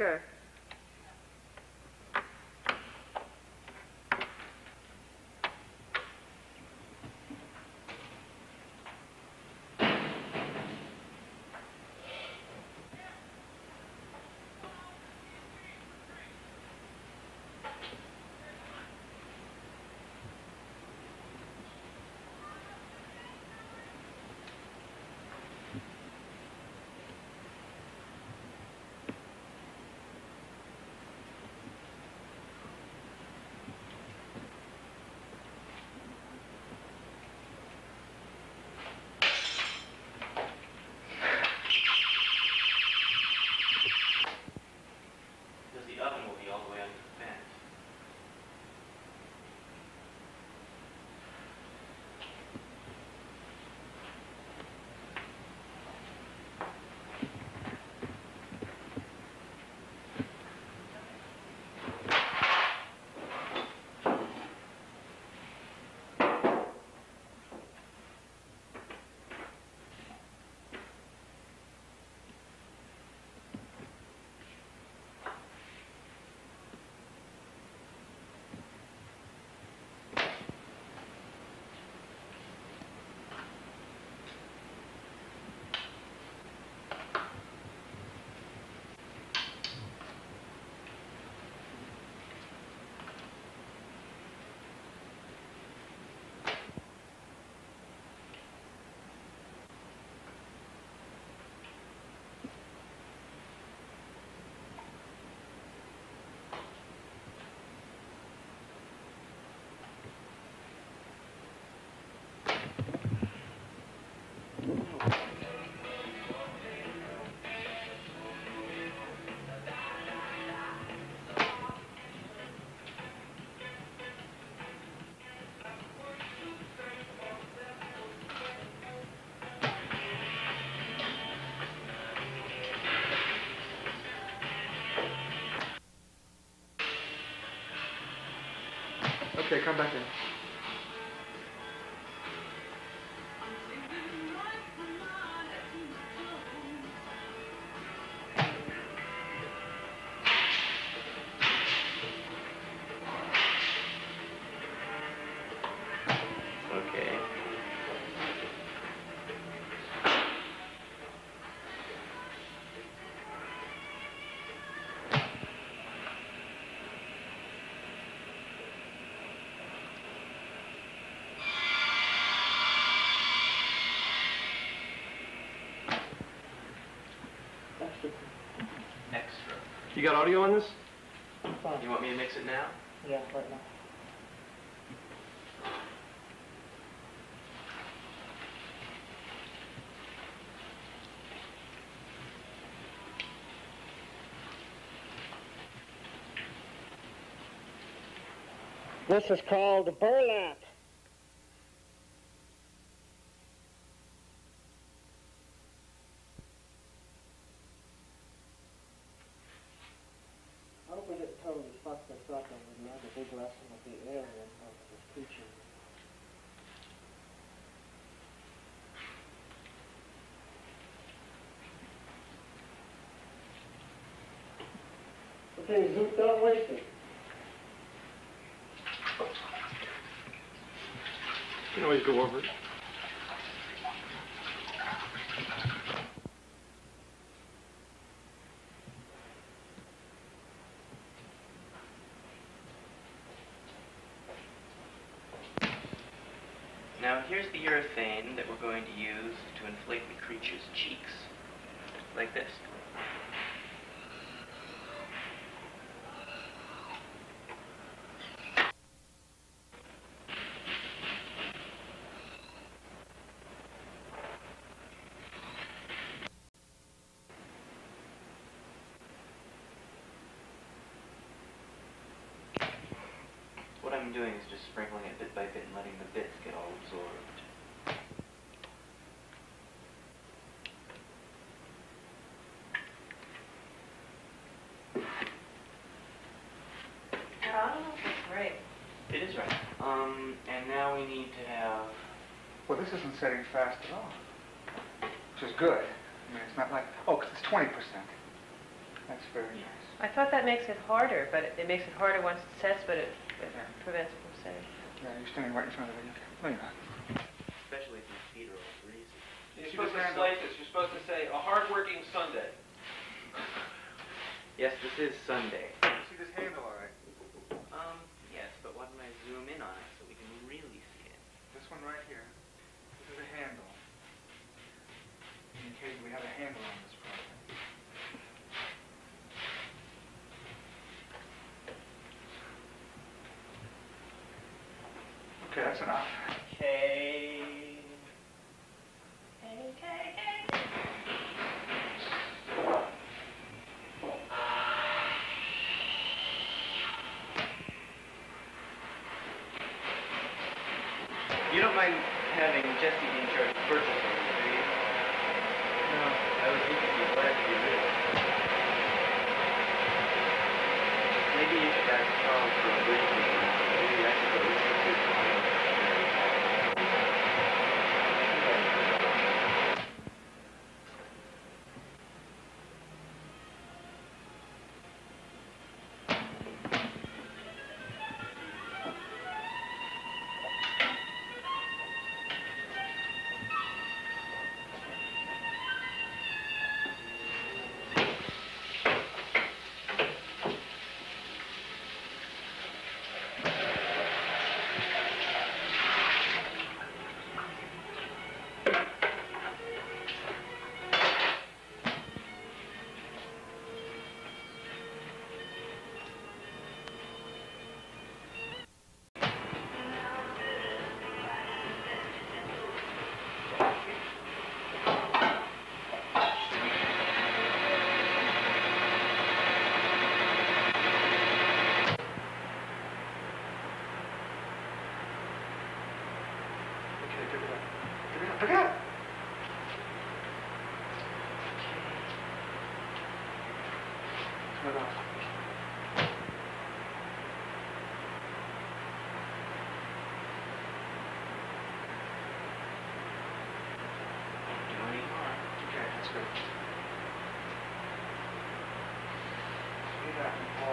Okay. Okay, come back in. You got audio on this? Fine. You want me to mix it now? Yeah, right now. This is called burlap. I hope we didn't totally up and we learned a big lesson of the alien of this creature. Okay, Zoot, don't waste it. You can always go over it. Now here's the urethane that we're going to use to inflate the creature's cheeks. Like this. I'm doing is just sprinkling it bit by bit and letting the bits get all absorbed. I don't know if it's right. It is right. Um, and now we need to have. Well, this isn't setting fast at all, which is good. I mean, it's not like, oh, 'cause it's 20%. That's very nice. I thought that makes it harder, but it- it makes it harder once it sets, but it it Yeah. prevents it from setting. Yeah, you're standing right in front of it. No, you're not. Especially if my feet are all greasy. You're See supposed this to handle? slate this. You're supposed to say, a hardworking Sunday. Yes, this is Sunday. You see this handle all right? Um, yes, but why don't I zoom in on it so we can really see it? This one right here. This is a handle. In case we have a handle on this project. Okay, that's enough. Okay.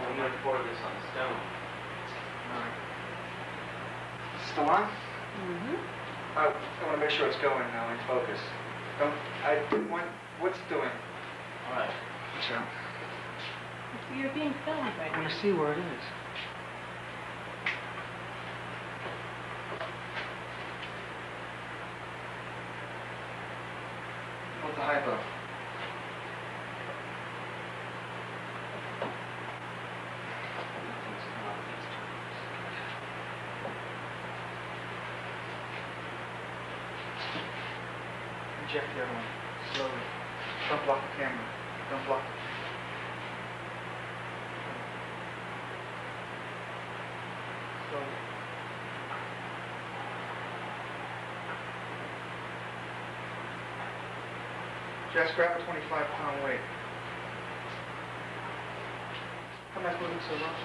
That? I'm gonna pour this on stone. Alright. Still on? Mm-hmm. I, I want to make sure it's going now in focus. Don't, I, what, what's it doing? Alright. So, You're being filmed right I now. want to see where it is. What's the hypo? Inject the other one, slowly. Don't block the camera. Don't block it. Slowly. Jess, grab a 25 pound weight. How am I moving so much?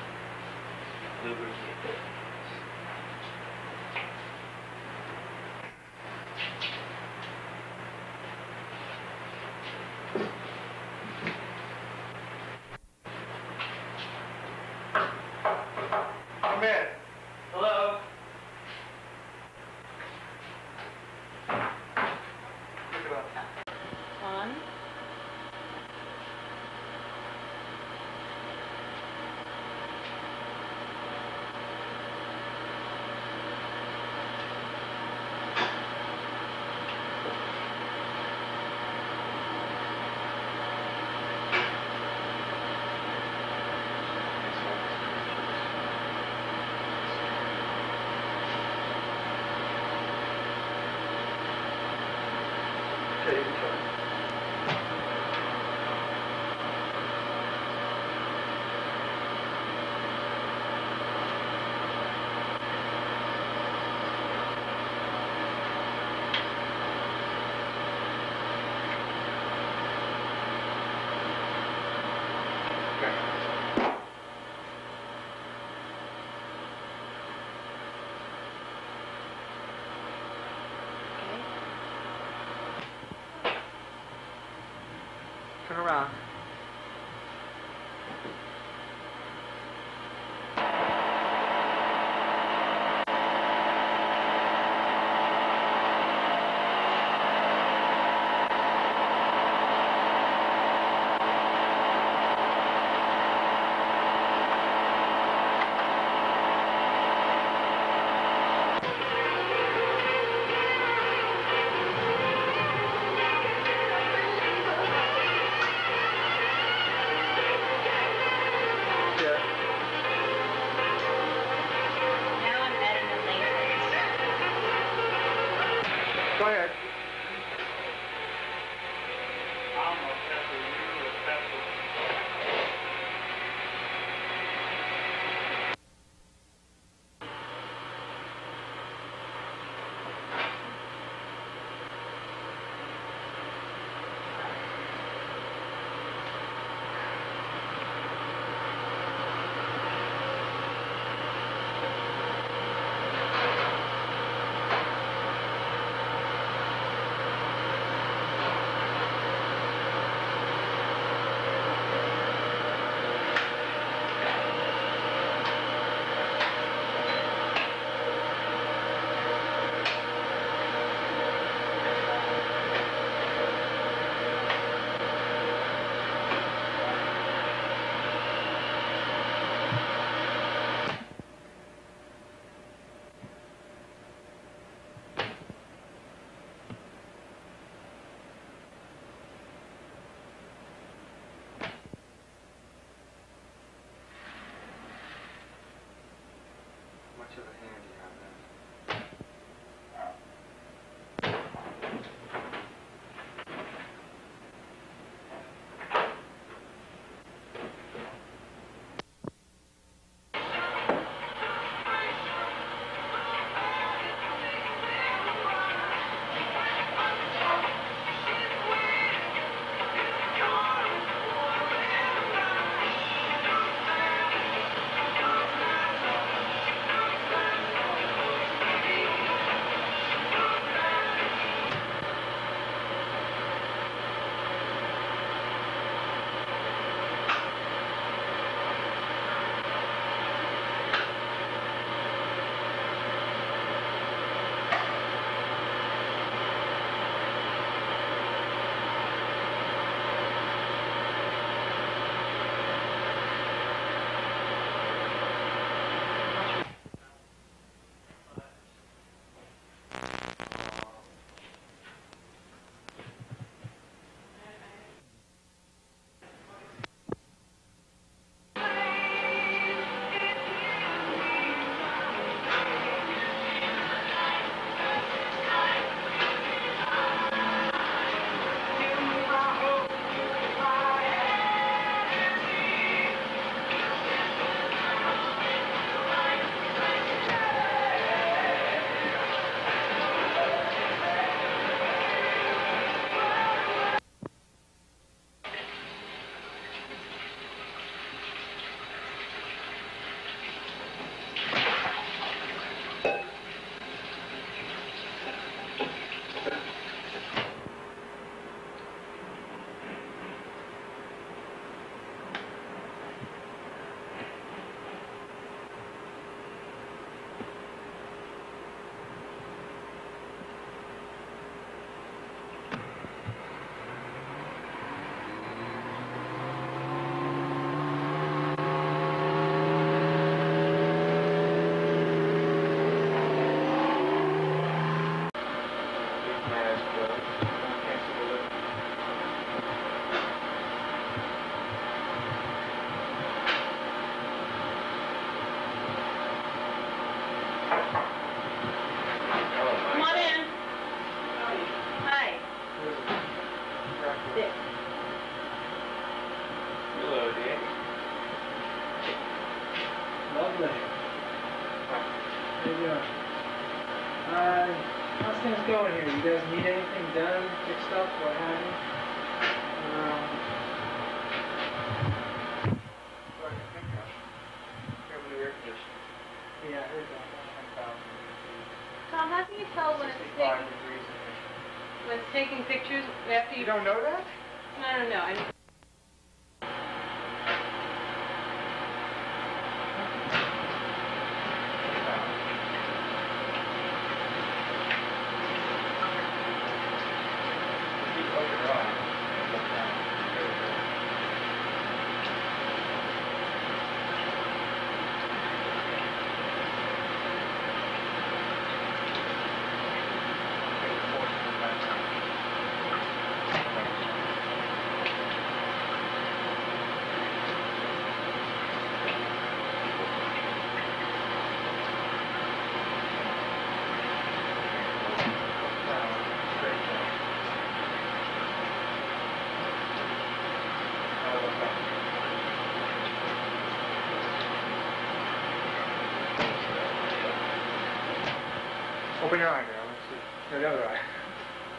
Open your eye there, let's see. No, the other eye.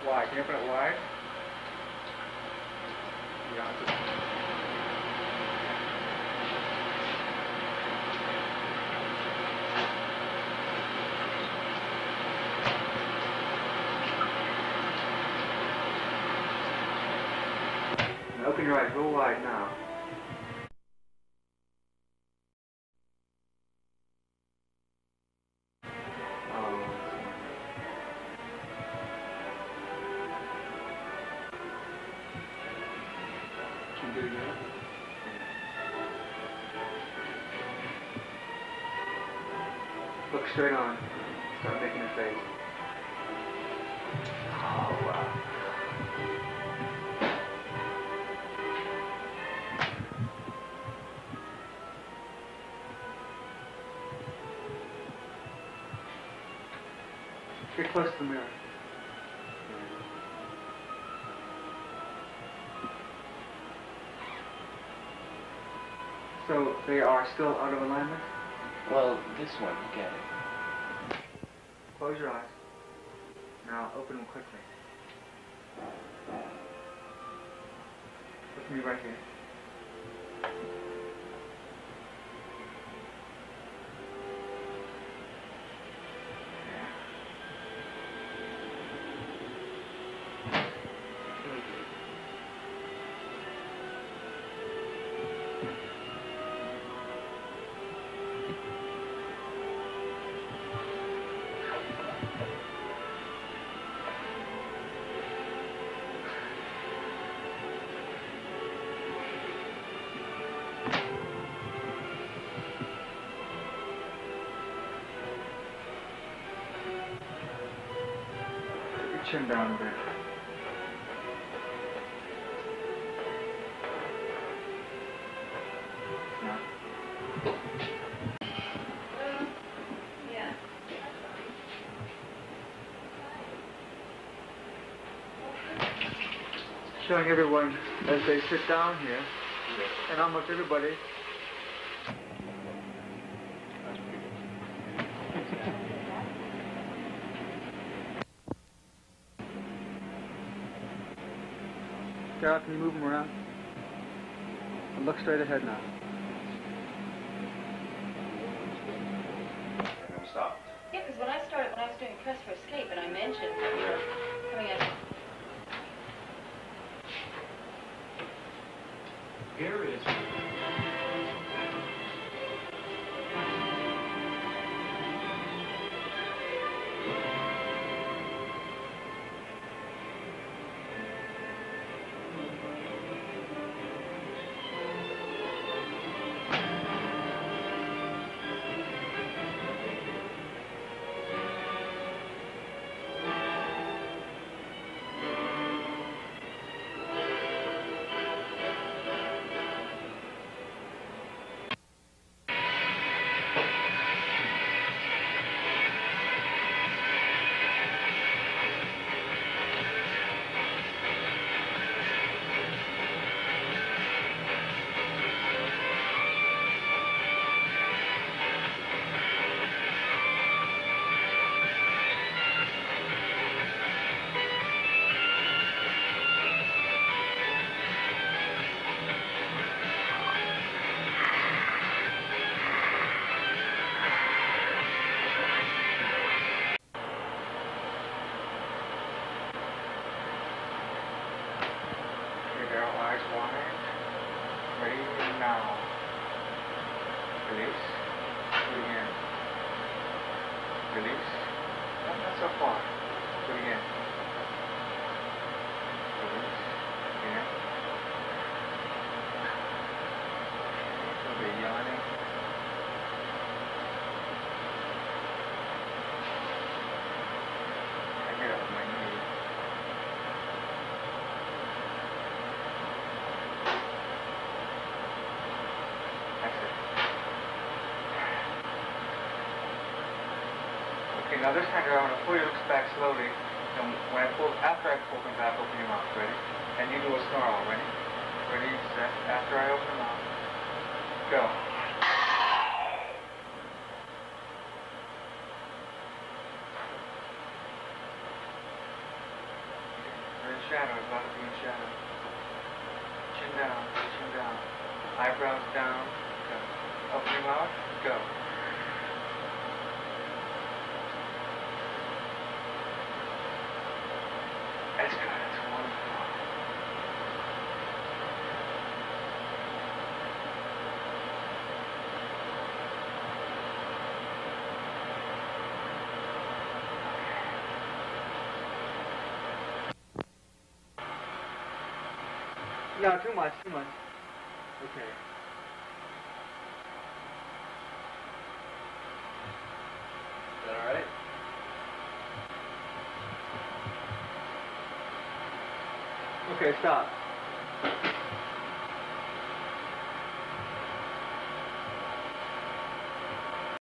Wide, can you open it wide? Yeah, just... Open your eyes real wide now. Look straight on. Start making a face. Oh, wow. Get close to the mirror. Are still out of alignment? Well, this one, you get it. Close your eyes. Now open them quickly. Look at me right here. Down. Yeah. Showing everyone as they sit down here, and almost everybody. Carol, can you move them around? And look straight ahead now. Stop. Yeah, because when I started, when I was doing press for escape, and I mentioned that we were now this time I'm gonna pull your lips back slowly. And when I pull, after I pull them back, open your mouth. Ready? And you do a snarl. Ready? Ready, set. After I open the mouth. Go. We're in shadow, about to be in shadow. Chin down, chin down. Eyebrows down. Go. Open your mouth. Go. That's good. That's wonderful. No, too much, too much. Okay. Is that all right? Okay, stop.